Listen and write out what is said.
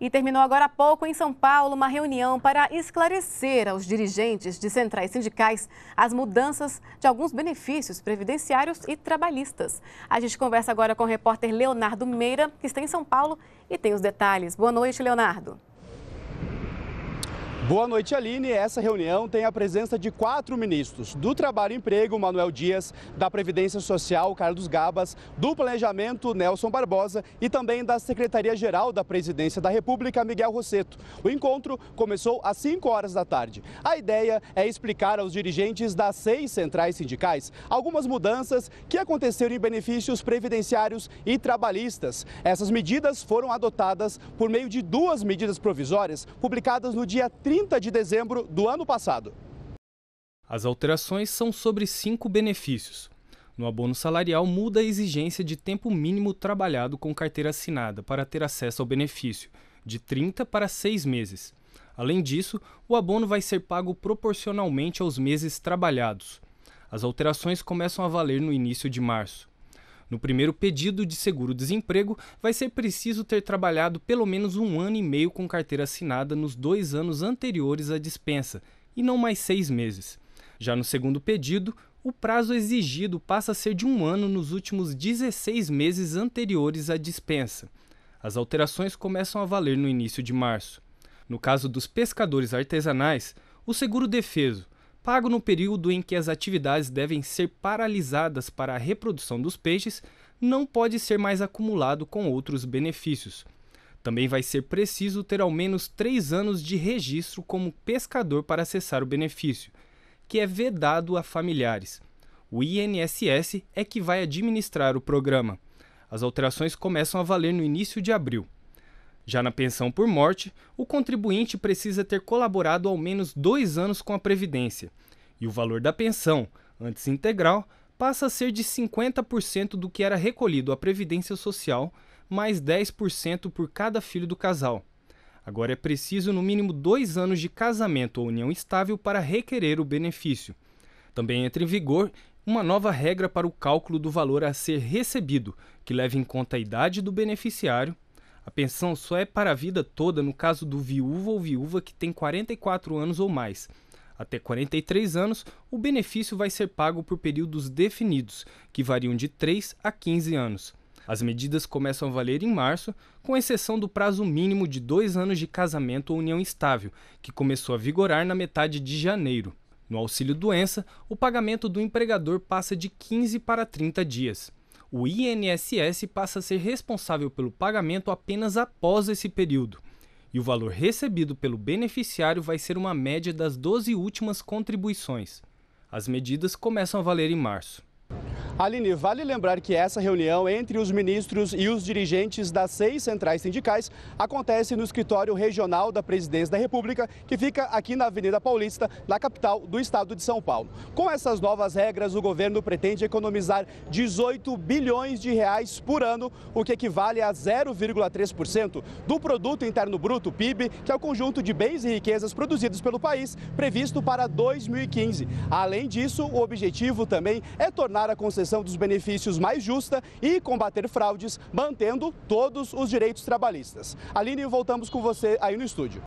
E terminou agora há pouco em São Paulo uma reunião para esclarecer aos dirigentes de centrais sindicais as mudanças de alguns benefícios previdenciários e trabalhistas. A gente conversa agora com o repórter Leonardo Meira, que está em São Paulo e tem os detalhes. Boa noite, Leonardo. Boa noite, Aline. Essa reunião tem a presença de quatro ministros: do Trabalho e Emprego, Manuel Dias, da Previdência Social, Carlos Gabas, do Planejamento, Nelson Barbosa e também da Secretaria-Geral da Presidência da República, Miguel Rosseto. O encontro começou às 5 horas da tarde. A ideia é explicar aos dirigentes das seis centrais sindicais algumas mudanças que aconteceram em benefícios previdenciários e trabalhistas. Essas medidas foram adotadas por meio de duas medidas provisórias publicadas no dia 30 30 de dezembro do ano passado. As alterações são sobre cinco benefícios. No abono salarial, muda a exigência de tempo mínimo trabalhado com carteira assinada para ter acesso ao benefício, de 30 para 6 meses. Além disso, o abono vai ser pago proporcionalmente aos meses trabalhados. As alterações começam a valer no início de março. No primeiro pedido de seguro-desemprego, vai ser preciso ter trabalhado pelo menos um ano e meio com carteira assinada nos dois anos anteriores à dispensa, e não mais seis meses. Já no segundo pedido, o prazo exigido passa a ser de um ano nos últimos 16 meses anteriores à dispensa. As alterações começam a valer no início de março. No caso dos pescadores artesanais, o seguro defeso, pago no período em que as atividades devem ser paralisadas para a reprodução dos peixes, não pode ser mais acumulado com outros benefícios. Também vai ser preciso ter ao menos três anos de registro como pescador para acessar o benefício, que é vedado a familiares. O INSS é que vai administrar o programa. As alterações começam a valer no início de abril. Já na pensão por morte, o contribuinte precisa ter colaborado ao menos dois anos com a Previdência, e o valor da pensão, antes integral, passa a ser de 50% do que era recolhido à Previdência Social, mais 10% por cada filho do casal. Agora é preciso no mínimo dois anos de casamento ou união estável para requerer o benefício. Também entra em vigor uma nova regra para o cálculo do valor a ser recebido, que leva em conta a idade do beneficiário, a pensão só é para a vida toda no caso do viúvo ou viúva que tem 44 anos ou mais. Até 43 anos, o benefício vai ser pago por períodos definidos, que variam de 3 a 15 anos. As medidas começam a valer em março, com exceção do prazo mínimo de dois anos de casamento ou união estável, que começou a vigorar na metade de janeiro. No auxílio-doença, o pagamento do empregador passa de 15 para 30 dias o INSS passa a ser responsável pelo pagamento apenas após esse período. E o valor recebido pelo beneficiário vai ser uma média das 12 últimas contribuições. As medidas começam a valer em março. Aline, vale lembrar que essa reunião entre os ministros e os dirigentes das seis centrais sindicais acontece no escritório regional da Presidência da República, que fica aqui na Avenida Paulista, na capital do estado de São Paulo. Com essas novas regras, o governo pretende economizar 18 bilhões de reais por ano, o que equivale a 0,3% do produto interno bruto, PIB, que é o conjunto de bens e riquezas produzidos pelo país, previsto para 2015. Além disso, o objetivo também é tornar a concessão dos benefícios mais justa e combater fraudes, mantendo todos os direitos trabalhistas. Aline, voltamos com você aí no estúdio.